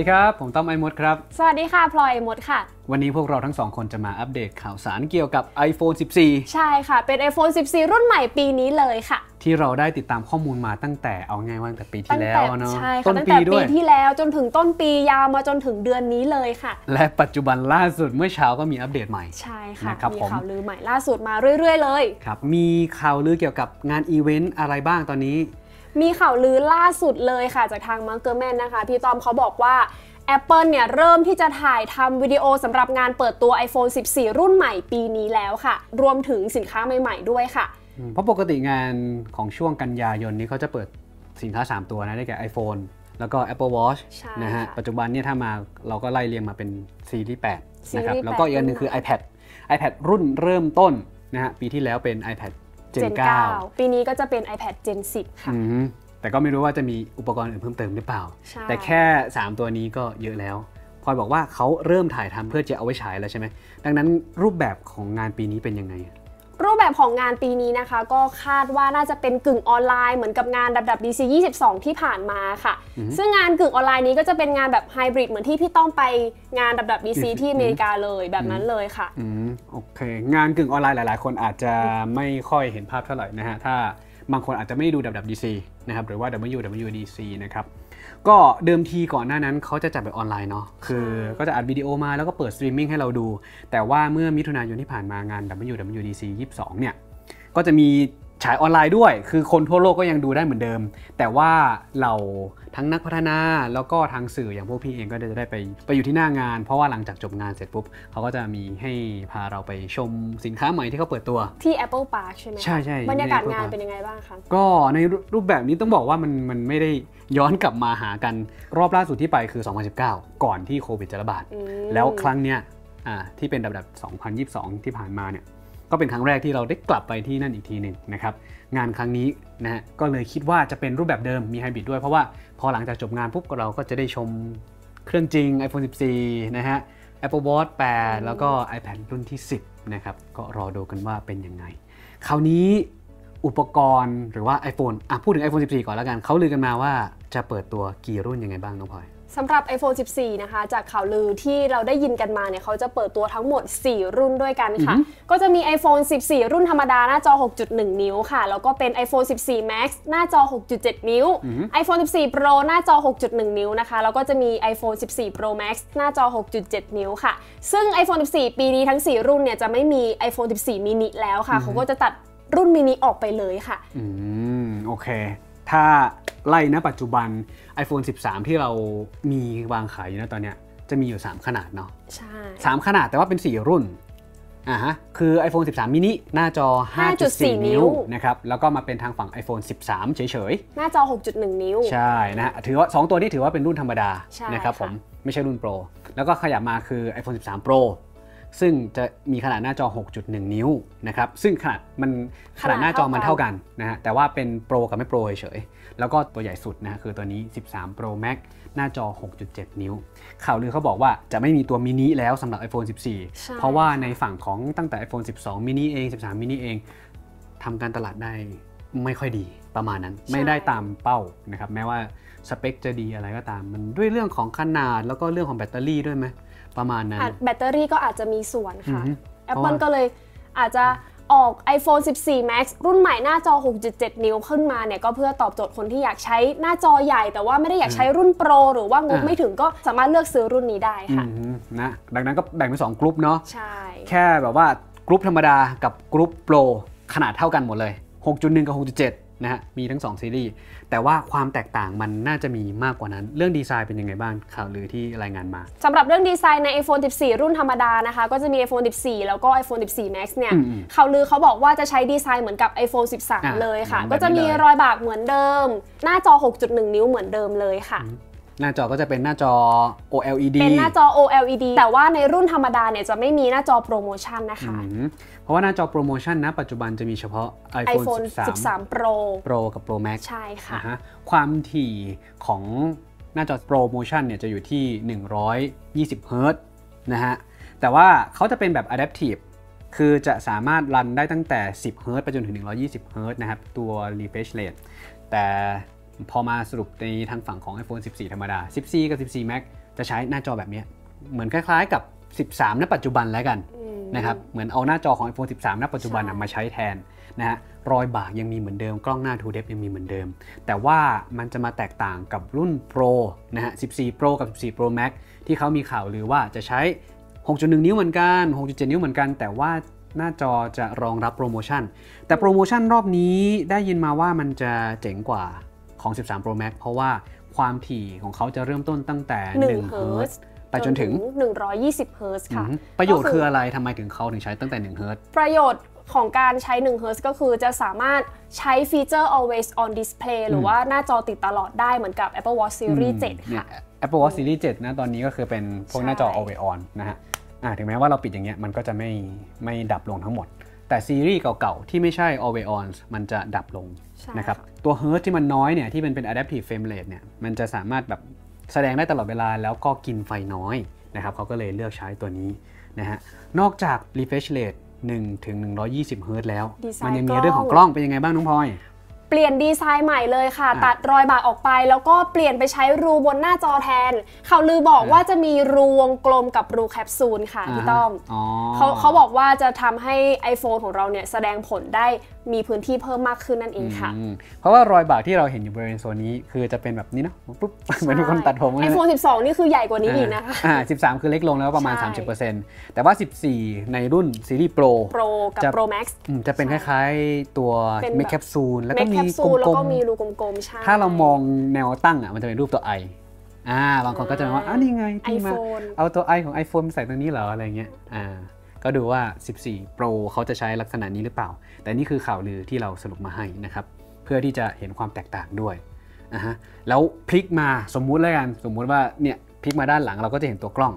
วัสดีครับ ผมต้อมไอมดครับ สวัสดีค่ะ พลอยมดค่ะ วันนี้พวกเราทั้งสองคนจะมาอัปเดตข่าวสารเกี่ยวกับ iPhone ใช่ค่ะ เป็น iPhone 14 รุ่นใหม่ปีนี้เลยค่ะ14ที่เราได้ติดตามข้อมูลมาตั้งแต่เอาง่ายว่าตั้งแต่ปีตั้ที่งแล้วแต่เนาะใช่ค่ะต้นตั้งปีแต่ด้ปีวยที่แล้วจนถึงต้นปียาวมาจนถึงเดือนนี้เลยค่ะ และปัจจุบันล่าสุดเมื่อเช้าก็มีอัปเดตใหม่ ใช่ค่ะนะครับมีผมข่าวลือใหม่ล่าสุดมาเรื่อย ๆ เลย ครับ มีข่าวลือเกี่ยวกับงานอีเวนต์อะไรบ้างตอนนี้ มีข่าวลือล่าสุดเลยค่ะจากทางมังเกอร์แมนนะคะ พี่ตอมเขาบอกว่า Apple เนี่ยเริ่มที่จะถ่ายทำวิดีโอสำหรับงานเปิดตัว iPhone 14 รุ่นใหม่ปีนี้แล้วค่ะ รวมถึงสินค้าใหม่ ๆ ด้วยค่ะอืมเพราะปกติงานของช่วงกันยายนนี้เขาจะเปิดสินค้า 3 ตัวนะ ได้แก่ iPhone แล้วก็ Apple Watch ใช่นะฮะค่ะปัจจุบันเนี่ยถ้ามาเราก็ไล่เรียงมาเป็นซีรีส์8นะครับซีรีส์แล้วก็อีกอันหนึงคือ iPad iPad รุ่นเริ่มต้นนะฮะ ปีที่แล้วเป็น iPad Gen Gen 9 ปีนี้ก็จะเป็น iPad Gen 10 ค่ะอืมแต่ก็ไม่รู้ว่าจะมีอุปกรณ์อื่นเพิ่มเติมหรือเปล่าใช่แต่แค่ 3 ตัวนี้ก็เยอะแล้วพลอยบอกว่าเขาเริ่มถ่ายทำเพื่อจะเอาไว้ฉายแล้วใช่ไหม ดังนั้นรูปแบบของงานปีนี้เป็นยังไง รูปแบบของงานปีนี้นะคะ ก็คาดว่าน่าจะเป็นกึ่งออนไลน์เหมือนกับงาน WWDC 22 ที่ผ่านมาค่ะ ซึ่งงานกึ่งออนไลน์นี้ก็จะเป็นงานแบบไฮบริดเหมือนที่พี่ต้องไปงาน WWDC อืมที่อเมริกาเลยแบบนั้นเลยค่ะอืมโอเค งานกึ่งออนไลน์หลาย ๆ คนอาจจะไม่ค่อยเห็นภาพเท่าไหร่นะฮะถ้า บางคนอาจจะไม่ได้ดู WWDC นะครับหรือว่า WWDC นะครับก็เดิมทีก่อนหน้านั้นเขาจะจัดแบบออนไลน์เนาะคือก็จะอัดวิดีโอมาแล้วก็เปิดสตรีมมิ่งให้เราดู แต่ว่าเมื่อมิถุนายนที่ผ่านมางาน WWDC 22 เนี่ยก็จะมี ฉายออนไลน์ด้วย คือคนทั่วโลกก็ยังดูได้เหมือนเดิม แต่ว่าเราทั้งนักพัฒนาแล้วก็ทางสื่ออย่างพวกพี่เองก็จะได้ไปไปอยู่ที่หน้างาน เพราะว่าหลังจากจบงานเสร็จปุ๊บเขาก็จะมีให้พาเราไปชมสินค้าใหม่ที่เขาเปิดตัวที่ Apple Park ใช่ไหมคะใช่ใช่บรรยากาศใน Apple งาน Park เป็นยังไงบ้างคะก็ในรูปแบบนี้ต้องบอกว่ามันมันไม่ได้ย้อนกลับมาหากันรอบล่าสุดที่ไปคือ 2019 ก่อนที่โควิดจะระบาดอืมแล้วครั้งเนี้ยอ่าที่เป็นดับดับ 2022 ที่ผ่านมาเนี่ย ก็เป็นครั้งแรกที่เราได้กลับไปที่นั่นอีกทีหนึ่งนะครับงานครั้งนี้นะฮะก็เลยคิดว่าจะเป็นรูปแบบเดิมมีไฮบริดด้วยเพราะว่าพอหลังจากจบงานปุ๊บเราก็จะได้ชมเครื่องจริง iPhone 14 นะฮะ Apple Watch 8 แล้วก็ iPad รุ่นที่ 10 นะครับ ก็รอดูกันว่าเป็นยังไง คราวนี้อุปกรณ์หรือว่า iPhone อะพูดถึง iPhone 14 ก่อนแล้วกัน เขาลือกันมาว่าจะเปิดตัวกี่รุ่นยังไงบ้างน้องพลอย สำหรับ iPhone 14 นะคะ จากข่าวลือที่เราได้ยินกันมาเนี่ยเขาจะเปิดตัวทั้งหมด 4 รุ่นด้วยกันค่ะอือฮึก็จะมี iPhone 14 รุ่นธรรมดาหน้าจอ 6.1 นิ้วค่ะ แล้วก็เป็น iPhone 14 Max หน้าจอ 6.7 นิ้ว iPhone 14 Pro หน้าจอ 6.1 นิ้วนะคะ แล้วก็จะมี iPhone 14 Pro Max หน้าจอ 6.7 นิ้วค่ะ ซึ่ง iPhone 14 ปีนี้ทั้ง 4 รุ่นเนี่ยจะไม่มี iPhone 14 mini แล้วค่ะ เขาก็จะตัดรุ่นมินิออกไปเลยค่ะ อืม โอเค ถ้าไล่นะปัจจุบัน iPhone 13 ที่เรามีวางขายอยู่นะตอนเนี้ยจะมีอยู่ 3 ขนาดเนาะใช่3ขนาดแต่ว่าเป็น 4 รุ่นอ่าฮะคือ iPhone 13 mini หน้าจอ 5.4 นิ้วนะครับแล้วก็มาเป็นทางฝั่ง iPhone 13 เฉยหน้าจอ 6.1 นิ้วๆใช่นะฮะถือว่า 2 ตัวนี้ถือว่าเป็นรุ่นธรรมดาใช่นะครับค่ะผมไม่ใช่รุ่นโปรแล้วก็ขยับมาคือ iPhone 13 Pro ซึ่งจะมีขนาดหน้าจอ 6.1 นิ้วนะครับ ซึ่งขนาดมันขนาดหน้าจอมันเท่ากันนะฮะ แต่ว่าเป็นโปรกับไม่โปรเฉยๆ แล้วก็ตัวใหญ่สุดนะฮะคือตัวนี้ 13 Pro Max หน้าจอ 6.7 นิ้ว ข่าวลือเขาบอกว่าจะไม่มีตัวมินิแล้วสำหรับ iPhone ใช่14 เพราะว่าในฝั่งของตั้งแต่ iPhone 12 mini เอง 13 mini เองทำการตลาดได้ไม่ค่อยดีประมาณนั้นไม่ได้ตามเป้านะครับแม้ว่าสเปคจะดีอะไรก็ตามมันด้วยเรื่องของขนาดแล้วก็เรื่องของแบตเตอรี่ด้วยไหม ประมาณนั้นอาจแบตเตอรี่ก็อาจจะมีส่วนค่ะอือฮึเพราะ Apple ว่าก็เลยอาจจะออก iPhone 14 Max รุ่นใหม่หน้าจอ 6.7 นิ้วขึ้นมาเนี่ยก็เพื่อตอบโจทย์คนที่อยากใช้หน้าจอใหญ่ แต่ว่าไม่ได้อยากใช้รุ่นโปรหรือว่างบอ่าไม่ถึงก็สามารถเลือกซื้อรุ่นนี้ได้อืค่ะมนะดังนั้นก็แบ่งเป็นสองกลุ่มเนาะใช่แค่แบบว่ากรุ๊ปธรรมดากับกรุ๊ปโปรขนาดเท่ากันหมดเลย 6.1 กับ 6.7 นะฮะมีทั้ง 2 ซีรีส์ แต่ว่าความแตกต่างมันน่าจะมีมากกว่านั้น เรื่องดีไซน์เป็นยังไงบ้างข่าวลือที่รายงานมาสำหรับเรื่องดีไซน์ใน iPhone 14 รุ่นธรรมดานะคะ ก็จะมี iPhone 14 แล้วก็ iPhone 14 Max เนี่ยอืมอืมข่าวลือเขาบอกว่าจะใช้ดีไซน์เหมือนกับ iPhone อะ13 เลยค่ะเหมือนแบบก็จะมีนี้เลยรอยบากเหมือนเดิม หน้าจอ 6.1 นิ้วเหมือนเดิมเลยค่ะหน้าจอก็จะเป็นหน้าจอ OLED เป็นหน้าจอ OLED แต่ว่าในรุ่นธรรมดาเนี่ยจะไม่มีหน้าจอโปรโมชั่นนะคะอืมเพ ราะว่าหน้าจอโปรโมชั่นนะปัจจุบันจะมีเฉพาะ iPhone, iPhone 13 13 Pro Pro กับ Pro Max ใช่ค่ะอ่าฮะความถี่ของหน้าจอโปรโมชั่นเนี่ยจะอยู่ที่ 120เฮิรตซ์นะฮะ แต่ว่าเขาจะเป็นแบบ Adaptive คือจะสามารถรันได้ตั้งแต่ 10เฮิรตซ์ไปจนถึง 120เฮิรตซ์นะครับ ตัว refresh rate แต่พอมาสรุปในทางฝั่งของ iPhone 14 ธรรมดา 14 กับ 14 Max จะใช้หน้าจอแบบเนี้ยเหมือนคล้ายๆกับ 13 ณ ปัจจุบันแล้วกันอืม นะครับเหมือนเอาหน้าจอของ iPhone 13 ณ ปัจจุบันน่ะใช่มาใช้แทนนะฮะรอยบากยังมีเหมือนเดิม กล้องหน้า True Depth ยังมีเหมือนเดิม แต่ว่ามันจะมาแตกต่างกับรุ่น Pro นะฮะ 14 Pro กับ 14 Pro Max ที่เขามีข่าวหรือว่าจะใช้ 6.1 นิ้วเหมือนกัน 6.7 นิ้วเหมือนกัน แต่ว่าหน้าจอจะรองรับโปรโมชั่น แต่โปรโมชั่นรอบนี้ได้ยินมาว่ามันจะเจ๋งกว่าของ 13 Pro Max เพราะว่าความถี่ของเขาจะเริ่มต้นตั้งแต่หนึ่ง1เฮิร์ Hz ตซ์ ไปจนถึง 120 เฮิร์ตซ์ค่ะอืมประโยชน์ก็คือคืออะไรทำไมถึงเขาถึงใช้ตั้งแต่1 Hz ประโยชน์ของการใช้1 Hz ก็คือจะสามารถใช้ฟีเจอร์ always on display หรือว่าหน้าจอติดตลอดได้เหมือนกับ Apple Watch Series 7เนี่ยค่ะ Apple Watch Series 7 นะตอนนี้ก็คือเป็นพวกหน้าจอใช่ always on นะฮะอ่าถึงแม้ว่าเราปิดอย่างเงี้ยมันก็จะไม่ไม่ดับลงทั้งหมด แต่ซีรีส์เก่าๆ ที่ไม่ใช่ always on มันจะดับลงใช่นะครับตัว Hertz ที่มันน้อยเนี่ยที่มันเป็น adaptive frame rate เนี่ยมันจะสามารถแบบ แสดงได้ตลอดเวลาแล้วก็กินไฟน้อยนะครับเขาก็เลยเลือกใช้ตัวนี้นะฮะนอกจาก refresh rate 1ถึง120 Hz แล้วดีไซน์มันยังมีกล้องเรื่องของกล้องเป็นยังไงบ้างน้องพลอย เปลี่ยนดีไซน์ใหม่เลยค่ะอะ ตัดรอยบากออกไป แล้วก็เปลี่ยนไปใช้รูบนหน้าจอแทนข่าวลือบอกอะว่าจะมีรูวงกลมกับรูแคปซูลค่ะพี่ต้อมอ๋อเขาเขาบอกว่าจะทำให้ iPhone ของเราเนี่ยแสดงผลได้มีพื้นที่เพิ่มมากขึ้นนั่นเองค่ะอืมเพราะว่ารอยบากที่เราเห็นอยู่บริเวณโซนนี้ คือจะเป็นแบบนี้เนาะปุ๊บเหมือนคนตัดผมเลยไอนะโฟน12 นี่คือใหญ่กว่านี้อีกนะคะอ่า13 คือเล็กลงแล้วประมาณใช่30%แต่ว่า 14 ในรุ่นซีรีส์ Pro Pro กับจะ Pro Max อืมจะเป็นคใช่ล้ายๆตัวเป็นแบบเมคแคปซูลแล้วเมก็คแคมีปซูกลแล้วลก็มมีรูกลมๆใช่ๆถ้าเรามองแนวตั้งอะมันจะเป็นรูปตัว i อ่าบางคนก็จะมองว่าอ้าวนี่ไงพี่มา iPhone เอาตัว i ของ iPhone มาใส่ตรงนี้เหรออะไรเงี้ยอ่าก็ดูว่า 14 Pro เขาจะใช้ลักษณะนี้หรือเปล่า แต่นี่คือข่าวลือที่เราสรุปมาให้นะครับ เพื่อที่จะเห็นความแตกต่างด้วยอ่าฮะแล้วพลิกมาสมมุติแล้วกันสมมุติว่าเนี่ยพลิกมาด้านหลังเราก็จะเห็นตัวกล้อง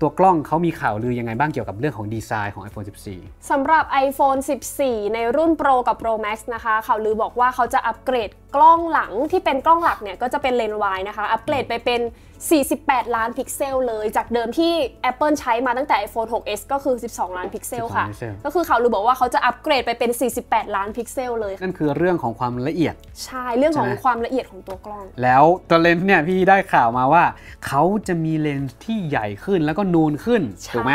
ตัวกล้องเขามีข่าวลือยังไงบ้างเกี่ยวกับเรื่องของดีไซน์ของ iPhone 14สำหรับ iPhone 14 ในรุ่น Pro กับ Pro Max นะคะข่าวลือบอกว่าเขาจะอัปเกรดกล้องหลังที่เป็นกล้องหลักเนี่ยก็จะเป็นเลนส์วายนะคะอัปเกรดไปเป็น48 ล้านพิกเซลเลย จากเดิมที่ Apple ใช้มาตั้งแต่ iPhone 6s ก็คือ 12 ล้านพิกเซลค่ะ12พิกเซลก็คือข่าวลือบอกว่าเขาจะอัปเกรดไปเป็น 48 ล้านพิกเซลเลย นั่นคือเรื่องของความละเอียด ใช่ เรื่องของใช่ไหมความละเอียดของตัวกล้อง แล้วตัวเลนส์เนี่ยพี่ได้ข่าวมาว่า เขาจะมีเลนส์ที่ใหญ่ขึ้นแล้วก็นูนขึ้นใช่ถูกไหม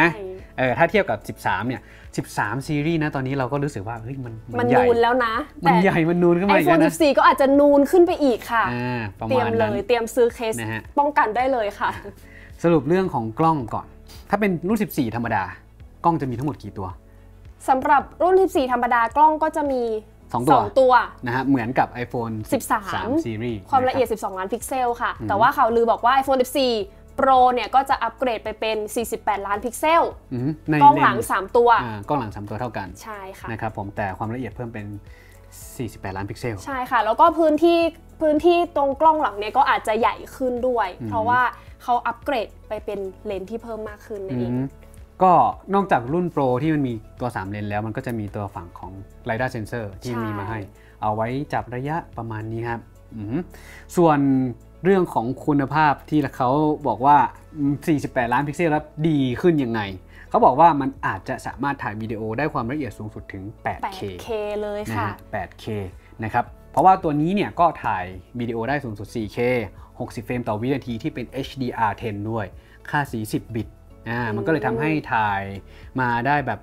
เออถ้าเทียบกับ 13 เนี่ย 13 ซีรีส์นะตอนนี้เราก็รู้สึกว่าเฮ้ยมันมันใหญ่นูนแล้วนะมันใหญ่มันนูนขึ้นมาอีก iPhone แล้วนะ14 ก็อาจจะนูนขึ้นไปอีกค่ะอ่าประเตรียมาณมเลนั้นยเตรียมซื้อเคสนะฮะป้องกันได้เลยค่ะ สรุปเรื่องของกล้องก่อน ถ้าเป็นรุ่น 14 ธรรมดากล้องจะมีทั้งหมดกี่ตัวสำหรับรุ่น 14 ธรรมดากล้องก็จะมีสองตัวตัวนะฮะเหมือนกับ iPhone 13 13ซีรีส์ความละเอียด 12 ล้านพิกเซลค่ะ แต่ว่าข่าวลือบอกว่า iPhone 14 Pro เนี่ยก็จะอัปเกรดไปเป็น 48 ล้านพิกเซลอือฮึในกล้องหลังเลนส์3ตัวอ่ากล้องหลัง 3 ตัวเท่ากัน ใช่ค่ะนะครับผมแต่ความละเอียดเพิ่มเป็น 48 ล้านพิกเซล ใช่ค่ะ แล้วก็พื้นที่พื้นที่ตรงกล้องหลังเนี่ยก็อาจจะใหญ่ขึ้นด้วย เพราะว่าเขาอัปเกรดไปเป็นเลนส์ที่เพิ่มมากขึ้นนั่นเองอืมก็นอกจากรุ่นโปรที่มันมีตัว 3 เลนส์แล้วมันก็จะมีตัวฝั่งของ LiDAR sensor ที่ใช่มีมาให้ เอาไว้จับระยะประมาณนี้ครับอืมส่วน เรื่องของคุณภาพที่เขาบอกว่าอืม48 ล้านพิกเซลแล้วดีขึ้นยังไง เขาบอกว่ามันอาจจะสามารถถ่ายวิดีโอได้ความละเอียดสูงสุดถึง 8K 8K เลยนะค่ะฮะ 8K นะครับ เพราะว่าตัวนี้เนี่ยก็ถ่ายวิดีโอได้สูงสุด 4K 60 เฟรมต่อวินาทีที่เป็น HDR10 ด้วย ค่าสี10 บิต อ่า มันก็เลยทำให้ถ่ายมาได้แบบ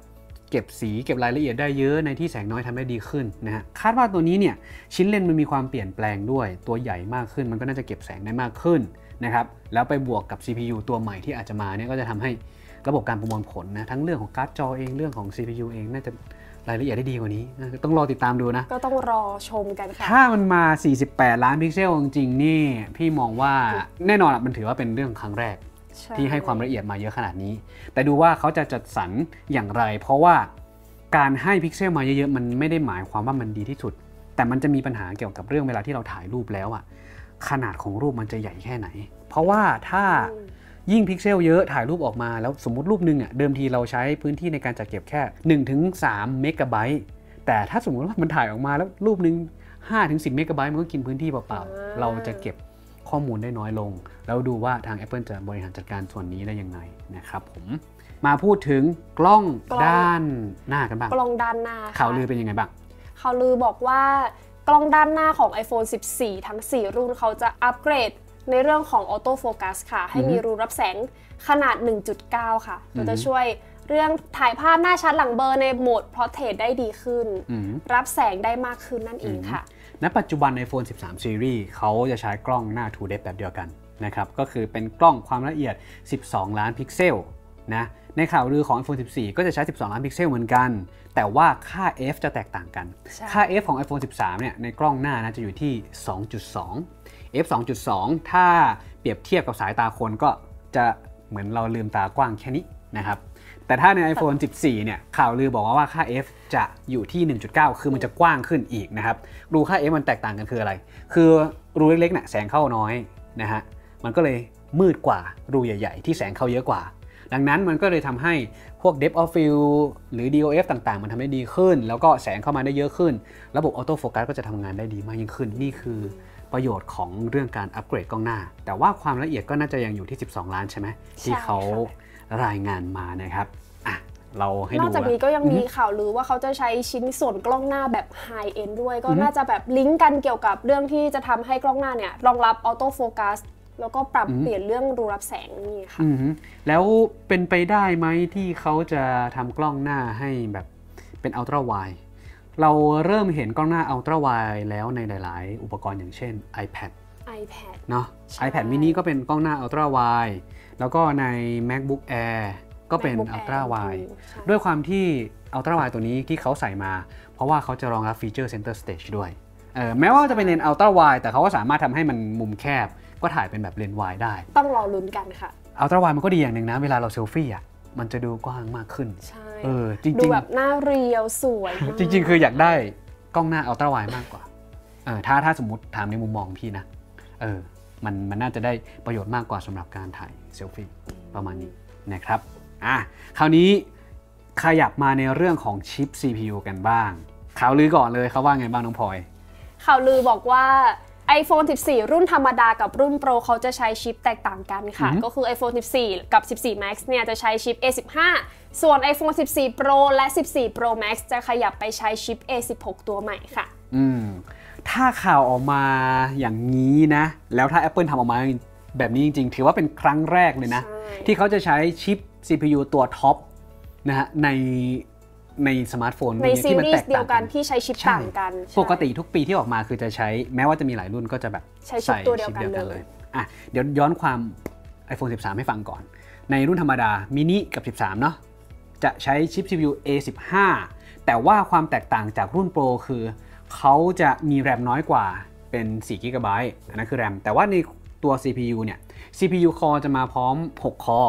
เก็บสีเก็บรายละเอียดได้เยอะในที่แสงน้อยทำได้ดีขึ้นนะฮะคาดว่าตัวนี้เนี่ยชิ้นเลนส์มันมีความเปลี่ยนแปลงด้วย ตัวใหญ่มากขึ้น มันก็น่าจะเก็บแสงได้มากขึ้นนะครับแล้วไปบวกกับ CPU ตัวใหม่ที่อาจจะมาเนี่ยก็จะทำให้ระบบการประมวลผลนะทั้งเรื่องของการ์ดจอเองเรื่องของ CPU เองน่าจะรายละเอียดได้ดีกว่านี้นะต้องรอติดตามดูนะ ก็ต้องรอชมกันค่ะ ถ้ามันมา 48 ล้านพิกเซลจริงๆนี่ พี่มองว่าแน่นอนอะมันถือว่าเป็นเรื่องครั้งแรก ที่ให้ความละเอียดมาเยอะขนาดนี้ แต่ดูว่าเขาจะจัดสรรอย่างไร เพราะว่าการให้พิกเซลมาเยอะๆมันไม่ได้หมายความว่ามันดีที่สุด แต่มันจะมีปัญหาเกี่ยวกับเรื่องเวลาที่เราถ่ายรูปแล้วอะขนาดของรูปมันจะใหญ่แค่ไหน เพราะว่าถ้าอืมยิ่งพิกเซลเยอะถ่ายรูปออกมาแล้วสมมติรูปหนึ่งอะเดิมทีเราใช้พื้นที่ในการจัดเก็บแค่ 1-3ถึง3เมกะไบต์แต่ถ้าสมมติว่ามันถ่ายออกมาแล้วรูปหนึ่ง5ถึง10 เมกะไบต์มันก็กินพื้นที่เปล่าอ่าๆเราจะเก็บ ข้อมูลได้น้อยลง แล้วดูว่าทาง Apple จะบริหารจัดการส่วนนี้ได้ยังไงนะครับผมมาพูดถึงกล้องกล้องด้านหน้ากันบ้าง กล้องด้านหน้าค่ะข่าวลือเป็นยังไงบ้างข่าวลือบอกว่ากล้องด้านหน้าของ iPhone 14 ทั้ง 4 รุ่นเขาจะอัปเกรดในเรื่องของออโต้โฟกัสค่ะ ให้มีรูรับแสงขนาด 1.9 ค่ะก็จะช่วย เรื่องถ่ายภาพหน้าชัดหลังเบลอในโหมด Portrait ได้ดีขึ้นอืมรับแสงได้มากขึ้นนั่นเองค่ะ ณ ปัจจุบัน iPhone 13 Series เขาจะใช้กล้องหน้า TrueDepth แบบเดียวกันนะครับก็คือเป็นกล้องความละเอียด 12 ล้านพิกเซลนะในข่าวลือของ iPhone 14 ก็จะใช้ 12 ล้านพิกเซลเหมือนกัน แต่ว่าค่า f จะแตกต่างกันใช่ค่า f ของ iPhone 13 เนี่ย ในกล้องหน้านะจะอยู่ที่ 2.2 f 2.2 ถ้าเปรียบเทียบกับสายตาคนก็จะเหมือนเราลืมตากว้างแค่นี้นะครับ แต่ถ้าใน iPhone 14 เนี่ย ข่าวลือบอกว่าว่าค่า f จะอยู่ที่ 1.9 คือมันจะกว้างขึ้นอีกนะครับ รูค่า f มันแตกต่างกันคืออะไร คือรูเล็กๆเนี่ยแสงเข้าน้อยนะฮะ มันก็เลยมืดกว่ารูใหญ่ ๆ ที่แสงเข้าเยอะกว่า ดังนั้นมันก็เลยทำให้พวก depth of field หรือ DOF ต่างๆ มันทำได้ดีขึ้น แล้วก็แสงเข้ามาได้เยอะขึ้น ระบบออโต้โฟกัสก็จะทำงานได้ดีมากยิ่งขึ้น นี่คือประโยชน์ของเรื่องการอัปเกรดกล้องหน้า แต่ว่าความละเอียดก็น่าจะยังอยู่ที่ 12 ล้านใช่ไหมที่เขา รายงานมานะครับอะเราให้ดูว่านอกจากนี้ก็ยังมีข่าวลือว่าเขาจะใช้ชิ้นส่วนกล้องหน้าแบบ High End ด้วย ก็น่าจะแบบลิงก์กันเกี่ยวกับเรื่องที่จะทำให้กล้องหน้าเนี่ยรองรับออโต้โฟกัสแล้วก็ปรับเปลี่ยนเรื่องรูรับแสงนี่ค่ะอือฮึแล้วเป็นไปได้ไหมที่เขาจะทำกล้องหน้าให้แบบเป็น ultra wide เราเริ่มเห็นกล้องหน้า ultra wide แล้วในหลาย ๆ อุปกรณ์อย่างเช่น iPad iPad เนาะใช่ iPad mini ก็เป็นกล้องหน้า ultra wide แล้วก็ใน MacBook Air ก็เป็น MacBook อัลตร้า Air ไวใช่ด้วยความที่อัลตร้าไวตัวนี้ที่เขาใส่มา เพราะว่าเขาจะรองรับฟีเจอร์ Center Stage ด้วยเออแม้ว่าจะเป็นเลนส์ ultra wide แต่เขาก็สามารถทำให้มันมุมแคบ ก็ถ่ายเป็นแบบเลนส์ไวได้ ต้องรอลุ้นกันค่ะ ultra wide มันก็ดีอย่างหนึ่งนะ เวลาเราเซลฟี่อะมันจะดูกว้างมากขึ้น ใช่เออจริงๆดูแบบหน้าเรียวสวยมากจริง ๆ คืออยากได้กล้องหน้าอัลตร้าไวมากกว่า เออถ้าถ้าสมมติถามในมุมมองพี่นะ เออ มันมันน่าจะได้ประโยชน์มากกว่าสำหรับการถ่าย เซลฟี่ประมาณนี้นะครับอะคราวนี้ขยับมาในเรื่องของชิป CPU กันบ้างข่าวลือก่อนเลยเขาว่าไงบ้างน้องพลอยข่าวลือบอกว่า iPhone 14 รุ่นธรรมดากับรุ่น Pro เขาจะใช้ชิปแตกต่างกันค่ะ ก็คือ iPhone 14 กับ 14 Max เนี่ยจะใช้ชิป A15 ส่วน iPhone 14 Pro และ 14 Pro Max จะขยับไปใช้ชิป A16 ตัวใหม่ค่ะ อืม ถ้าข่าวออกมาอย่างนี้นะ แล้วถ้า Apple ทำออกมา แบบนี้จริง ๆ ถือว่าเป็นครั้งแรกเลยนะใช่ที่เขาจะใช้ชิป CPU ตัวท็อปนะฮะในในสมาร์ทโฟนในรุ่นที่มันแต่ซีรีส์เดียวกันที่ใช้ชิปใช่ต่างกันใช่ปกติทุกปีที่ออกมาคือจะใช้แม้ว่าจะมีหลายรุ่นก็จะแบบใช้ชิปตัวเดียวกันชิปเลยอะเดี๋ยวย้อนความ iPhone 13 ให้ฟังก่อน ในรุ่นธรรมดามินิกับ 13 เนาะจะใช้ชิป CPU A15 แต่ว่าความแตกต่างจากรุ่น Pro คือ เขาจะมีแรมน้อยกว่าเป็น4 g b อันนั้นคือแรมแต่ว่าใน ตัว CPU เนี่ย CPU core จะมาพร้อม 6 คอ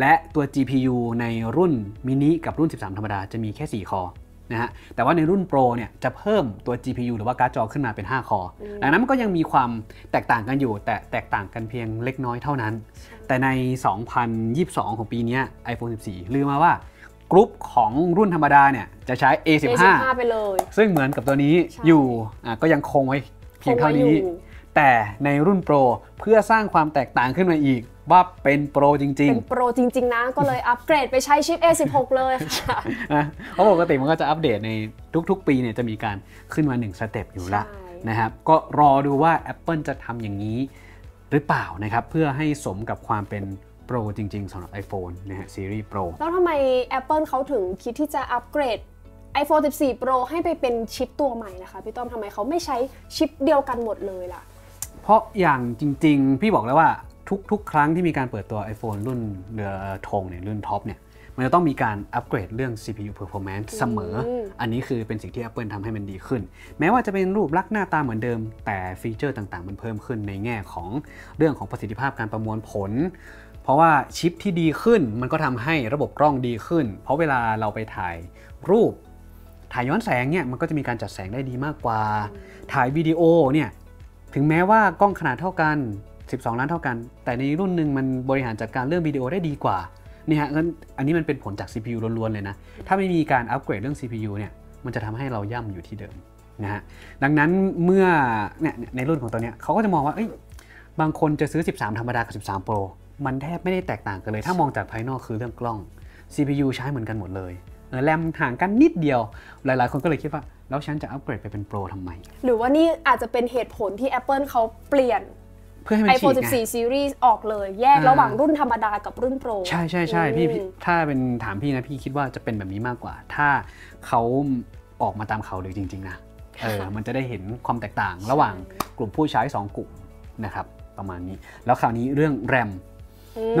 และตัว GPU ในรุ่นมินิกับรุ่น 13 ธรรมดาจะมีแค่ 4 คอนะฮะ แต่ว่าในรุ่น Pro เนี่ยจะเพิ่มตัว GPU หรือว่าการ์ดจอขึ้นมาเป็น 5 คอดังนั้นมันก็ยังมีความแตกต่างกันอยู่ แต่แตกต่างกันเพียงเล็กน้อยเท่านั้น แต่ใน 2022 ของปีเนี้ย iPhone 14 ลือมาว่ากรุ๊ปของรุ่นธรรมดาเนี่ยจะใช้ A15 A15 ไปเลย ซึ่งเหมือนกับตัวนี้ใช่อยู่อะก็ยังคงไว้เพียงเท่านี้คงไว้อยู่ แต่ในรุ่น Pro เพื่อสร้างความแตกต่างขึ้นมาอีก ว่าเป็นโปรจริงเป็นโปรจริง ๆ นะ ก็เลยอัปเกรดไปใช้ชิป A16 เลยค่ะๆนะเพราะปกติมันก็จะอัปเดตในทุก ๆ ปีเนี่ยจะมีการขึ้นมา 1 สเต็ปอยู่ละใช่นะครับก็รอดูว่า Apple จะทำอย่างนี้หรือเปล่านะครับ เพื่อให้สมกับความเป็นโปรจริง ๆสำหรับ iPhone นะฮะซีรีส์ Pro แล้วทำไม Apple เขาถึงคิดที่จะอัปเกรด iPhone 14 Pro ให้ไปเป็นชิปตัวใหม่นะคะ พี่ต้อมทำไมเขาไม่ใช้ชิปเดียวกันหมดเลยล่ะ เพราะอย่างจริง ๆ พี่บอกแล้วว่าทุกๆ ครั้งที่มีการเปิดตัว iPhone รุ่นเรือธงเนี่ยรุ่นท็อปเนี่ยมันจะต้องมีการอัปเกรดเรื่อง CPU performance เสมออืมอันนี้คือเป็นสิ่งที่ Apple ทำให้มันดีขึ้น แม้ว่าจะเป็นรูปลักษณ์หน้าตาเหมือนเดิม แต่ฟีเจอร์ต่างๆ มันเพิ่มขึ้นในแง่ของเรื่องของประสิทธิภาพการประมวลผล เพราะว่าชิปที่ดีขึ้น มันก็ทำให้ระบบกล้องดีขึ้น เพราะเวลาเราไปถ่ายรูป ถ่ายย้อนแสงเนี่ยมันก็จะมีการจัดแสงได้ดีมากกว่า ถ่ายวิดีโอเนี่ย ถึงแม้ว่ากล้องขนาดเท่ากัน 12 ล้านเท่ากัน แต่ในรุ่นหนึ่งมันบริหารจัดการเรื่องวิดีโอได้ดีกว่านี่ฮะงั้นอันนี้มันเป็นผลจาก CPU ล้วนๆเลยนะ ถ้าไม่มีการอัปเกรดเรื่อง CPU เนี่ย มันจะทำให้เราย่ำอยู่ที่เดิมนะฮะ ดังนั้นเมื่อเนี่ยในรุ่นของตัวเนี้ยเขาก็จะมองว่า เอ้ย บางคนจะซื้อ 13 ธรรมดากับ 13 Pro มันแทบไม่ได้แตกต่างกันเลย ถ้ามองจากภายนอกคือเรื่องกล้อง CPU ใช้เหมือนกันหมดเลย เออแรมห่างกันนิดเดียว หลายๆ คนก็เลยคิดว่า แล้วฉันจะอัปเกรดไปเป็นโปรทำไม หรือว่านี่อาจจะเป็นเหตุผลที่ Apple เขาเปลี่ยนเพื่อให้มันฉี iPhone กไง14 Series ออกเลย แยกอ่าระหว่างรุ่นธรรมดากับรุ่นโปร ใช่ใช่ใช่พี่พี่อืมถ้าเป็นถามพี่นะ พี่คิดว่าจะเป็นแบบนี้มากกว่า ถ้าเขาออกมาตามเขาวเลยจริง ๆ นะเออมันจะได้เห็นความแตกต่างระหว่างกลุ่มผู้ใช้ 2 กลุ่มนะครับประมาณนี้ แล้วคราวนี้เรื่องแรมม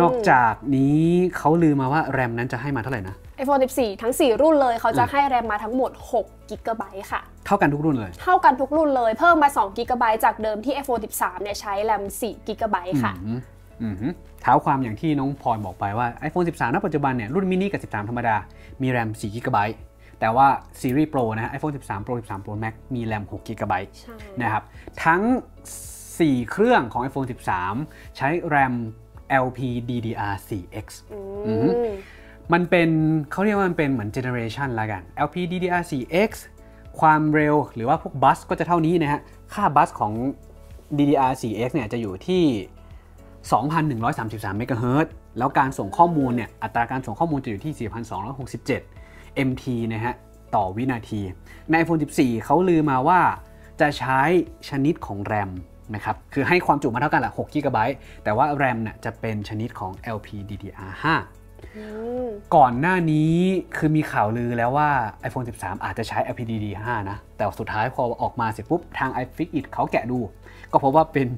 นอกจากนี้เขาลือมาว่าแรมนั้นจะให้มาเท่าไหร่นะ iPhone 14 ทั้ง 4 รุ่นเลยเขาจะให้แรมมาทั้งหมด6กิกะไบต์ค่ะ เท่ากันทุกรุ่นเลย เท่ากันทุกรุ่นเลย เพิ่มมา2กิกะไบต์จากเดิมที่ iPhone 13 เนี่ยใช้แรม4กิกะไบต์ค่ะอืมอืมฮึเท้าความอย่างที่น้องพลอยบอกไปว่า iPhone 13 ณ ปัจจุบันเนี่ยรุ่นมินิกับ 13 ธรรมดา มีแรม4 g b แต่ว่าซีรีส์ Pro นะฮะ iPhone 13 Pro 13 Pro Max มีแรม6 g b ใช่นะครับ ทั้ง 4 เครื่องของ iPhone 13 ใช้แรม LPDDR4X อือืมมมันเป็นเขาเรียกว่ามันเป็นเหมือนเจเนอเรชันละกัน LPDDR4X ความเร็วหรือว่าพวกบัสก็จะเท่านี้นะฮะ ค่าบัสของ DDR4X เนี่ยจะอยู่ที่ 2,133 เมกะเฮิรตซ์แล้วการส่งข้อมูลเนี่ย อัตราการส่งข้อมูลจะอยู่ที่ 4,267 MT นะฮะ ต่อวินาที ใน iPhone 14 เขาลือมาว่าจะใช้ชนิดของแรม นะครับ คือให้ความจุมาเท่ากันแหละ6 g b แต่ว่าแรมเนี่ยจะเป็นชนิดของ LPDDR5 อืมก่อนหน้านี้คือมีข่าวลือแล้วว่า iPhone 13 อาจจะใช้ LPDDR5 นะ แต่สุดท้ายพอออกมาเสร็จปุ๊บ ทาง iFixit เขาแกะดู ก็พบว่าเป็น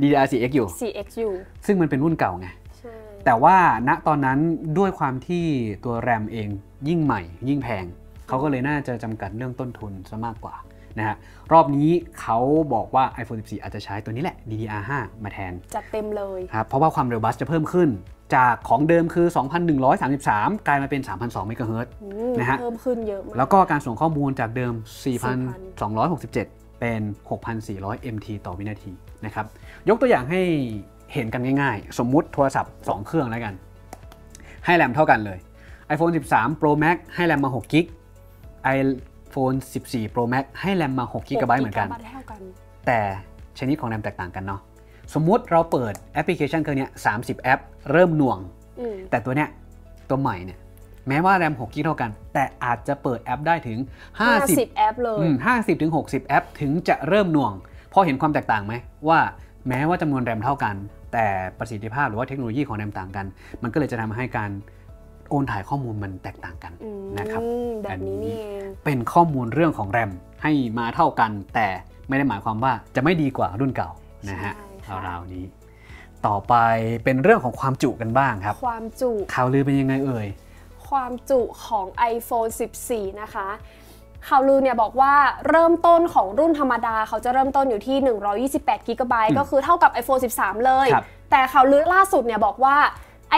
DDR4X อยู่ 4X อยู่ซึ่งมันเป็นรุ่นเก่าไงใช่แต่ว่าณตอนนั้นด้วยความที่ตัวแรมเองยิ่งใหม่ ยิ่งแพง เขาก็เลยน่าจะจำกัดเรื่องต้นทุนซะมากกว่า นะฮะรอบนี้เขาบอกว่า iPhone 14 อาจจะใช้ตัวนี้แหละ DDR5 มาแทน จัดเต็มเลยครับเพราะว่าความเร็วบัสจะเพิ่มขึ้น จากของเดิมคือ 2,133 กลายมาเป็น 3,200เมกะเฮิรตซ์อืมนะฮะเพิ่มขึ้นเยอะมากแล้วก็การส่งข้อมูลจากเดิม 4,267 เป็น 6,400 MT ต่อวินาทีนะครับยกตัวอย่างให้เห็นกันง่ายๆ สมมุติโทรศัพท์ 2 เครื่องแล้วกัน ให้แรมเท่ากันเลย iPhone 13 Pro Max ให้แรมมา6กิก iPhone 14 Pro Max ให้แรมมา6กิกะไบต์เหมือนกัน6 gigabyte เท่ากัน แต่ชนิดของแรมแตกต่างกันเนาะ สมมุติเราเปิดแอปพลิเคชันเครื่องเนี้ย30 แอป เริ่มหน่วงอืมแต่ตัวเนี้ยตัวใหม่เนี่ยแม้ว่าแรม6กิกเท่ากัน แต่อาจจะเปิดแอปได้ถึง 50 50แอปเลยอืม50ถึง60 แอป ถึงจะเริ่มหน่วง พอเห็นความแตกต่างไหมว่าแม้ว่าจำนวนแรมเท่ากัน แต่ประสิทธิภาพหรือว่าเทคโนโลยีของแรมต่างกัน มันก็เลยจะทำให้การ โอนถ่ายข้อมูลมันแตกต่างกันอืมนะครับแบบนี้นี่เองเป็นข้อมูลเรื่องของแรมให้มาเท่ากัน แต่ไม่ได้หมายความว่าจะไม่ดีกว่ารุ่นเก่านะฮะใช่ค่ะราวๆนี้ ต่อไปเป็นเรื่องของความจุกันบ้างครับ ความจุข่าวลือเป็นยังไงเอ่ยความจุของ iPhone 14 นะคะข่าวลือเนี่ยบอกว่าเริ่มต้นของรุ่นธรรมดา เขาจะเริ่มต้นอยู่ที่ 128 g b อืมก็คือเท่ากับ iPhone 13 เลยครับแต่ข่าวลือล่าสุดเนี่ยบอกว่า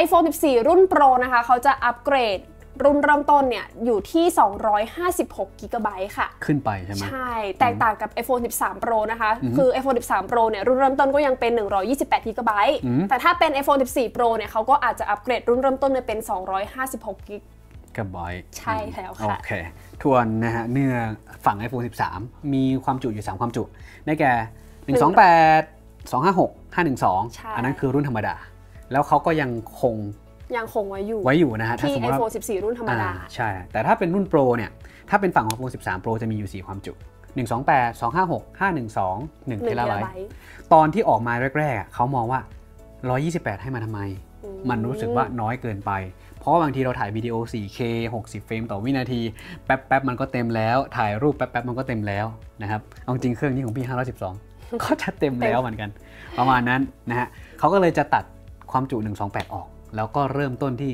iPhone 14 รุ่น Pro นะคะ เขาจะอัปเกรดรุ่นเริ่มต้นเนี่ยอยู่ที่ 256 g b ค่ะ ขึ้นไปใช่ไหมใช่ แตกต่างกับ iPhone 13 Pro นะคะอือฮึคือ iPhone 13 Pro เนี่ยรุ่นเริ่มต้นก็ยังเป็น 128 g b อืมแต่ถ้าเป็น iPhone 14 Pro เนี่ยเขาก็อาจจะอัปเกรดรุ่นเริ่มต้นเนี่ยเป็น 256 g กับไบต์ใช่แล้วค่ะ โอเค ทวนนะฮะเนื้อฝั่ง iPhone 13 มีความจุอยู่ 3 ความจุ ได้แก่ 128 256ใช่512 อันนั้นคือรุ่นธรรมดา แล้วเขาก็ยังคงยังคงไว้อยู่ไว้อยู่นะฮะถ้าที่สมมติว่า iPhone 14 รุ่นธรรมดาอ่ใช่ แต่ถ้าเป็นรุ่น Pro เนี่ย ถ้าเป็นฝั่งของ iPhone 13 Pro จะมีอยู่ 4 ความจุ 128 256 512 1 1เทเทราราไบไบต์ต์ตอนที่ออกมาแรกๆอะเขามองว่า 128 ให้มาทำไม มันรู้สึกว่าน้อยเกินไป เพราะว่าบางทีเราถ่ายวิดีโอ 4K 60 เฟรมต่อวินาที แป๊บๆ มันก็เต็มแล้ว ถ่ายรูปแป๊บๆ มันก็เต็มแล้วนะครับ เอาจริงเครื่องนี้ของพี่ 512ก็จะเต็มแล้วเหมือนกัน ประมาณนั้นนะฮะเขาก็เลยจะตัด ความจุ 128 ออก แล้วก็เริ่มต้นที่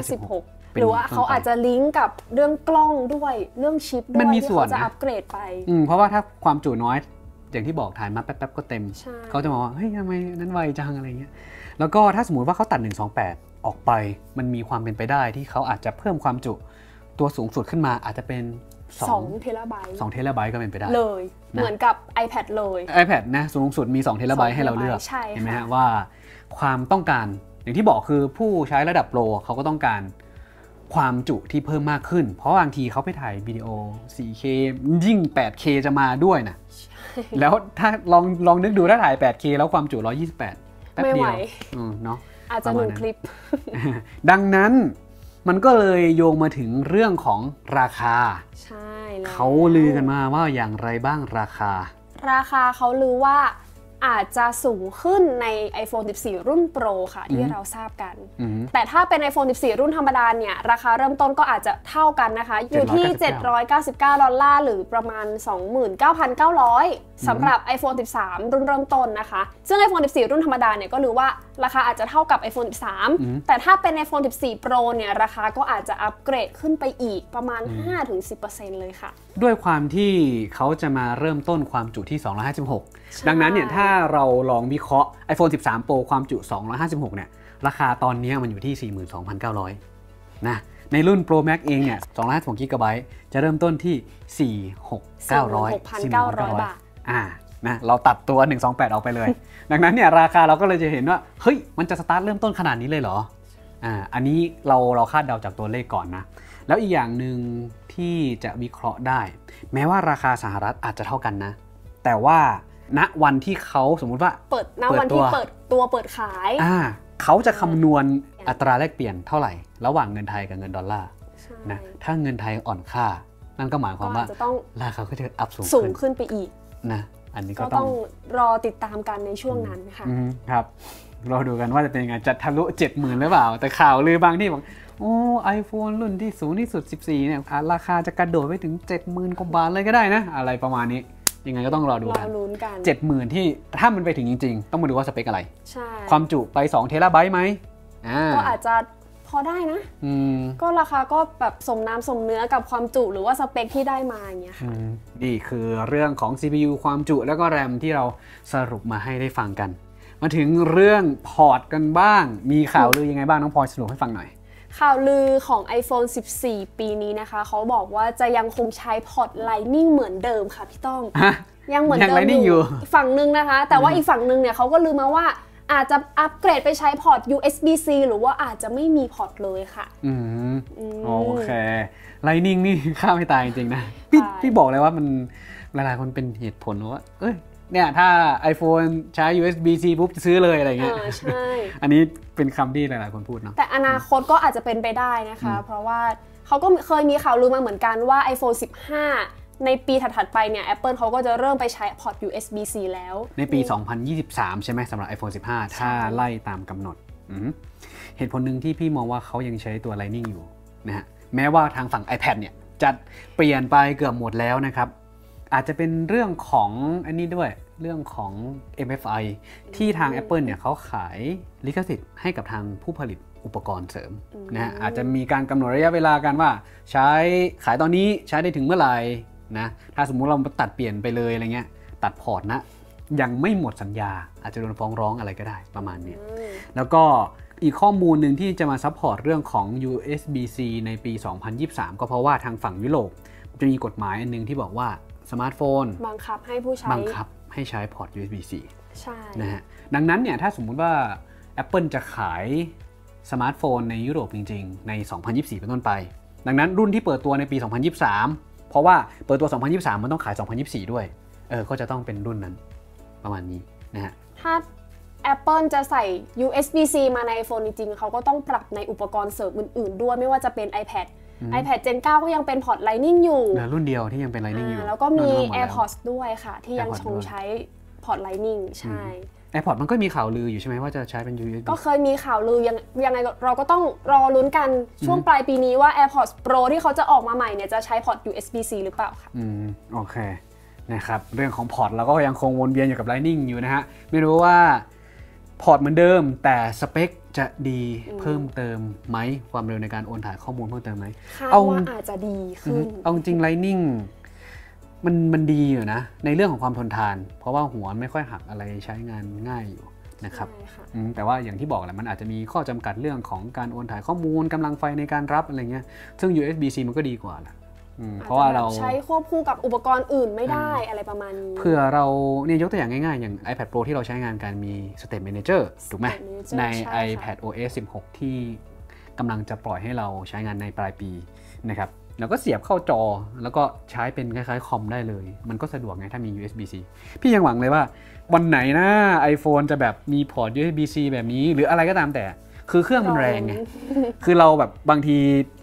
256 หรือว่าเขาอาจจะลิงก์กับเรื่องกล้องด้วยเรื่องชิปด้วยมันมีที่ส่วนเขาจะนะอัปเกรดไปอืมเพราะว่าถ้าความจุน้อยอย่างที่บอกถ่ายมาแป๊บๆก็เต็มใช่เขาจะมองว่าเฮ้ยทำไมนั้นไวจังอะไรเงี้ย แล้วก็ถ้าสมมติว่าเขาตัด 128 ออกไป มันมีความเป็นไปได้ที่เขาอาจจะเพิ่มความจุตัวสูงสุดขึ้นมาอาจจะเป็นสอง2เทราไบต์2เทราไบต์ก็เป็นไปได้เลยนะเหมือนกับ iPad เลย iPad นะสูงสุดมี2เทราไบต์ให้เราเลือกใช่ค่ะเห็นไหมฮะว่า ความต้องการ อย่างที่บอกคือผู้ใช้ระดับโปรเขาก็ต้องการความจุที่เพิ่มมากขึ้น เพราะบางทีเขาไปถ่ายวิดีโอ 4K ยิ่ง 8K จะมาด้วยนะแล้วถ้าลองลองนึกดูถ้าถ่าย 8K แล้วความจุ 128แป๊บไม่เดีไหวยวอืมเนาะอาจจะประหมาณนึ่งนั้นคลิป ดังนั้นมันก็เลยโยงมาถึงเรื่องของราคา ใช่แล้วเขาลือกันมาว่าอย่างไรบ้างราคา ราคาเขาลือว่า อาจจะสูงขึ้นใน iPhone 14 รุ่น Pro ค่ะที่เราทราบกันอืมแต่ถ้าเป็น iPhone 14 รุ่นธรรมดาเนี่ย ราคาเริ่มต้นก็อาจจะเท่ากันนะคะ อยู่ที่ 799 ดอลลาร์หรือประมาณ 29,900สำหรับ iPhone 13 รุ่นเริ่มต้นนะคะ ซึ่ง iPhone 14 รุ่นธรรมดาเนี่ยก็รู้ว่าราคาอาจจะเท่ากับ iPhone 13 แต่ถ้าเป็น iPhone 14 Pro เนี่ยราคาก็อาจจะอัปเกรดขึ้นไปอีกประมาณ 5-10%เลยค่ะด้วยความที่เขาจะมาเริ่มต้นความจุที่ 256 ดังนั้นเนี่ยถ้าเราลองวิเคราะห์ iPhone 13 Pro ความจุ 256 เนี่ยราคาตอนนี้มันอยู่ที่ 42,900 นะในรุ่น Pro Max เองเนี่ย256 g b จะเริ่มต้นที่ 46,900 46,900 บาท อ่า นะ เราตัดตัว 128 ออกไปเลย ดังนั้นเนี่ยราคาเราก็เลยจะเห็นว่า เฮ้ย มันจะสตาร์ทเริ่มต้นขนาดนี้เลยเหรอ อ่า อันนี้เราเราคาดเดาจากตัวเลขก่อนนะ แล้วอีกอย่างหนึ่งที่จะวิเคราะห์ได้ แม้ว่าราคาสหรัฐอาจจะเท่ากันนะ แต่ว่าณวันที่เขาสมมุติว่าเปิดณเปิดวันที่ตัวเปิดตัวเปิดขายอ่าเขาจะคำนวณอัตราแลกเปลี่ยนเท่าไหร่ ระหว่างเงินไทยกับเงินดอลลาร์ใช่นะถ้าเงินไทยอ่อนค่า นั่นก็หมายคก็วามอาว่าจจะต้องราคาก็จะอัพสูงสูงขึ้นขึ้นไปอีกนะอันนี้ก็ก็ต้ต้อองงรอติดตามกันในช่วงนั้นค่ะอืมครับเราดูกันว่าจะเป็นยังไงจะทะลุ70,000หรือเปล่า แต่ข่าวลือบางที่บอกโอ้ไอโฟนรุ่นที่สูงที่สุด 14 เนี่ยอะราคาจะกระโดดไปถึง 70,000กว่าบาทเลยก็ได้นะ อะไรประมาณนี้ ยังไงก็ต้องรอดูรกัอนลุ้นกัน70,000ที่ถ้ามันไปถึงจริง ๆ ต้องมาดูว่าสเปคอะไรใช่ความจุไป2เทราไบต์ไหมอ่าก็อาจจะพอได้นะอืมก็ราคาก็แบบสมน้ำสมเนื้อกับความจุหรือว่าสเปคที่ได้มาอย่างเงี้ยค่ะนี่คือเรื่องของ CPU ความจุแล้วก็แรมที่เราสรุปมาให้ได้ฟังกัน มาถึงเรื่องพอร์ตกันบ้าง มีข่าวลือยังไงบ้างน้องพลอยสรุปให้ฟังหน่อย ข่าวลือของ iPhone 14 ปีนี้นะคะ เขาบอกว่าจะยังคงใช้พอร์ต Lightning เหมือนเดิมค่ะพี่ต้อมฮะยังเหมือนยังเดิม Lightning อยู่อีกฝั่งหนึ่งนะคะ แต่ว่าอีกฝั่งหนึ่งเนี่ยเขาก็ลือมาว่าอาจจะอัปเกรดไปใช้พอร์ต USB-C หรือว่าอาจจะไม่มีพอร์ตเลยค่ะ อืมอืมโอเค Lightning นี่ฆ่าไม่ตายจริงๆนะ พี่ใช่พี่บอกเลยว่ามันหลายๆคนเป็นเหตุผลว่า เอ้ย เนี่ยถ้า iPhone ใช้ USB-C ปุ๊บจะซื้อเลยอะไรเงี้ย เออใช่ อันนี้เป็นคำที่หลาย ๆ คนพูดเนาะแต่อนาคตก็อาจจะเป็นไปได้นะคะ เพราะว่าเขาก็เคยมีข่าวลือมาเหมือนกันว่า iPhone 15 ในปีถัด ๆ ไปเนี่ย Apple เขาก็จะเริ่มไปใช้พอร์ต USB-C แล้ว ในปี 2023 ใช่ไหมสำหรับ iPhone 15 ถ้าไล่ตามกำหนดอืมเหตุผลหนึ่งที่พี่มองว่าเขายังใช้ตัว Lightning อยู่นะฮะแม้ว่าทางฝั่ง iPad เนี่ยจะเปลี่ยนไปเกือบหมดแล้วนะครับ อาจจะเป็นเรื่องของอันนี้ด้วยเรื่องของ MFI ที่ทาง Apple เนี่ยเขาขายลิขสิทธิ์ให้กับทางผู้ผลิตอุปกรณ์เสริมนะฮะอาจจะมีการกำหนดระยะเวลากันว่า ใช้ขายตอนนี้ใช้ได้ถึงเมื่อไหร่นะถ้าสมมุติเราตัดเปลี่ยนไปเลยอะไรเงี้ยตัดพอร์ตนะยังไม่หมดสัญญา อาจจะโดนฟ้องร้องอะไรก็ได้ประมาณเนี้ยอืมแล้วก็อีกข้อมูลหนึ่งที่จะมา support เรื่องของ USB-C ในปี 2023 ก็เพราะว่าทางฝั่งยุโรปจะมีกฎหมายอันหนึ่งที่บอกว่า สมาร์ทโฟน บังคับให้ผู้ใช้บังคับให้ใช้พอร์ต USB-C ใช่นะฮะดังนั้นเนี่ยถ้าสมมุติว่า Apple จะขายสมาร์ทโฟนในยุโรปจริง ๆ ใน 2024 เป็นต้นไป ดังนั้นรุ่นที่เปิดตัวในปี 2023 เพราะว่าเปิดตัว 2023 มันต้องขาย 2024 ด้วย เออ ก็จะต้องเป็นรุ่นนั้นประมาณนี้นะฮะ ถ้า Apple จะใส่ USB-C มาใน iPhone จริงๆ เขาก็ต้องปรับในอุปกรณ์เสริมอื่น ๆ ด้วย ไม่ว่าจะเป็น iPad iPad Gen 9 ก็ยังเป็นพอร์ต Lightning อยู่เหลือรุ่นเดียวที่ยังเป็น Lightning อยู่อ่าแล้วก็มีนอกนั้นหดแล้ว AirPods ด้วยค่ะ ที่ยัง AirPods คงใช้พอร์ต Lightning ใช่ AirPods มันก็มีข่าวลืออยู่ใช่ไหมว่าจะใช้เป็น USB ก็เคยมีข่าวลือยังยังไงเราก็ต้องรอลุ้นกันช่วงปลายปีนี้ว่า AirPods Pro ที่เขาจะออกมาใหม่เนี่ยจะใช้พอร์ต USB-C หรือเปล่าค่ะอืมโอเคนะครับเรื่องของพอร์ตเราก็ยังคงวนเวียนอยู่กับ Lightning อยู่นะฮะไม่รู้ว่าพอร์ตเหมือนเดิมแต่สเปค จะดีเพิ่มเติมไหมความเร็วในการโอนถ่ายข้อมูลเพิ่มเติมไหมคาดเอาว่าอาจจะดีขึ้นเอาจริง Lightning มันมันดีอยู่นะ ในเรื่องของความทนทาน เพราะว่าหัวไม่ค่อยหักอะไรใช้งานง่ายอยู่นะครับใช่ค่ะอืมแต่ว่าอย่างที่บอกแหละมันอาจจะมีข้อจำกัดเรื่องของการโอนถ่ายข้อมูลกำลังไฟในการรับอะไรเงี้ยซึ่ง USB-C มันก็ดีกว่าแหละอืม เพราะว่าเราอจจะแบบใช้ควบคู่กับอุปกรณ์อื่นไม่ได้อะไรประมาณนี้เผื่อเราเนี่ยยกตัวอย่างง่ายๆ อย่าง iPad Pro ที่เราใช้งานกันมี Step Manager ถูกไหม Step Manager ในใช่ค่ะ iPad OS 16 ที่กำลังจะปล่อยให้เราใช้งานในปลายปีนะครับแล้วก็เสียบเข้าจอแล้วก็ใช้เป็นคล้ายๆคอมได้เลย มันก็สะดวกไงถ้ามี USB-C พี่ยังหวังเลยว่าวันไหนนะ iPhone จะแบบมีพอร์ต USB-C แบบนี้ หรืออะไรก็ตามแต่ คือเครื่องมันแรงไง คือเราแบบบางที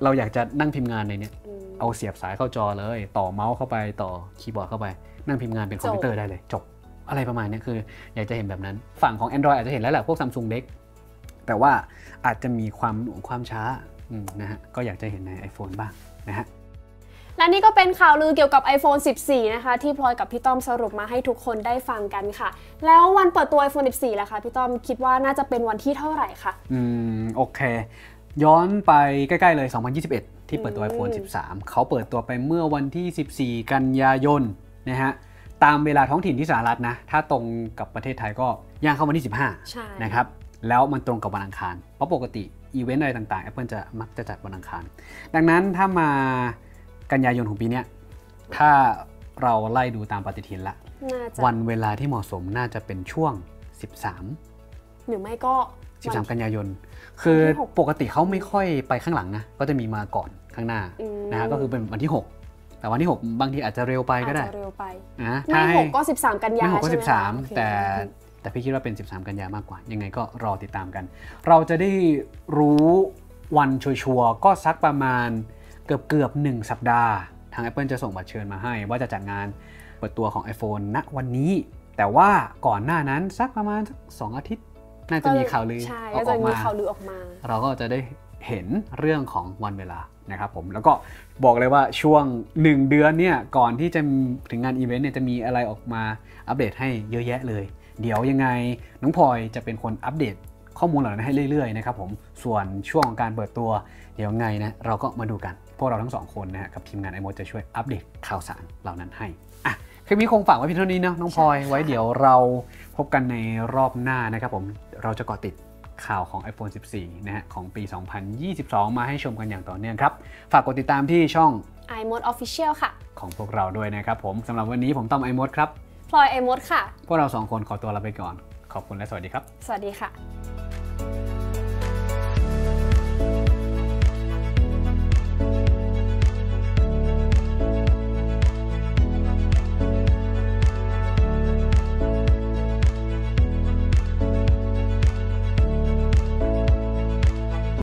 เราอยากจะนั่งพิมพ์งานในเนี้ยอืม เอาเสียบสายเข้าจอเลย ต่อเมาส์เข้าไปต่อคีย์บอร์ดเข้าไป นั่งพิมพ์งานเป็นคอมพิวเตอร์ได้เลยจบอะไรประมาณเนี้ยคือ อยากจะเห็นแบบนั้น ฝั่งของ Android อาจจะเห็นแล้วแหละพวก Samsung Dex แต่ว่าอาจจะมีความหน่วงความช้าอืมนะฮะก็อยากจะเห็นใน iPhone บ้างนะฮะและนี่ก็เป็นข่าวลือเกี่ยวกับ iPhone 14 นะคะ ที่พลอยกับพี่ต้อมสรุปมาให้ทุกคนได้ฟังกันค่ะ แล้ววันเปิดตัว iPhone 14ล่ะคะพี่ต้อมคิดว่าน่าจะเป็นวันที่เท่าไหร่คะอืมโอเค ย้อนไปใกล้ ๆ เลย 2021 ที่เปิดตัวอืม iPhone 13 เขาเปิดตัวไปเมื่อวันที่ 14 กันยายนนะฮะตามเวลาท้องถิ่นที่สหรัฐนะ ถ้าตรงกับประเทศไทยก็ย่างเข้าวันที่ใช่15 นะครับ แล้วมันตรงกับวันอังคาร เพราะปกติอีเวนต์อะไรต่างๆ Apple จะมักจะจัดวันอังคาร ดังนั้นถ้ามากันยายนของปีเนี้ยถ้าเราไล่ดูตามปฏิทินละน่าจะวันเวลาที่เหมาะสมน่าจะเป็นช่วง 13 หรือไม่ก็วัน13 กันยายน คือวันที่หกปกติเขาไม่ค่อยไปข้างหลังนะ ก็จะมีมาก่อน ข้างหน้าอืมนะฮะก็คือเป็นวันที่ 6แต่วันที่ 6 บางทีอาจจะเร็วไปก็ได้อาจจะเร็วไปนะไม่ให้หกก็ 13 กันยาไม่หกก็ใช่ไหมคะโอเค13 แต่แต่พี่คิดว่าเป็น 13 กันยามากกว่า ยังไงก็รอติดตามกัน เราจะได้รู้วันชัวร์ๆก็สักประมาณเกือบเกือบๆหนึ่งสัปดาห์ ทาง Apple จะส่งบัตรเชิญมาให้ ว่าจะจัดงานเปิดตัวของ iPhone ณวันนี้ แต่ว่าก่อนหน้านั้นสักประมาณสักสองอาทิตย์ น่าจะมีข่าวลือใช่อก็อกจะออกมีมาข่าวลือออกมาเราก็จะได้เห็นเรื่องของวันเวลา นะครับผมแล้วก็บอกเลยว่าช่วง 1 เดือนเนี่ยก่อนที่จะถึงงานอีเวนต์เนี่ยจะมีอะไรออกมาอัปเดตให้เยอะแยะเลย เดี๋ยวยังไงน้องพลอยจะเป็นคนอัปเดตข้อมูลเหล่านั้นให้เรื่อยๆนะครับผมส่วนช่วงของการเปิดตัวเดี๋ยวไงนะเราก็มาดูกัน พวกเราทั้งสองคนนะฮะกับทีมงานไอโมจะช่วยอัปเดตข่าวสารเหล่านั้นให้อะคลิปนี้คงฝากไว้เพียงเท่านี้เนาะน้องพลอยไว้เดี๋ยวเราพบกันในรอบหน้านะครับผมเราจะเกาะติด ข่าวของ iPhone 14 นะฮะของปี 2022 มาให้ชมกันอย่างต่อเนื่องครับ ฝากกดติดตามที่ช่อง iMode Official ค่ะ ของพวกเราด้วยนะครับผมสำหรับวันนี้ผมต้อมไอมดครับพลอย iMode ค่ะ พวกเราสองคนขอตัวลาไปก่อน ขอบคุณและสวัสดีครับ สวัสดีค่ะ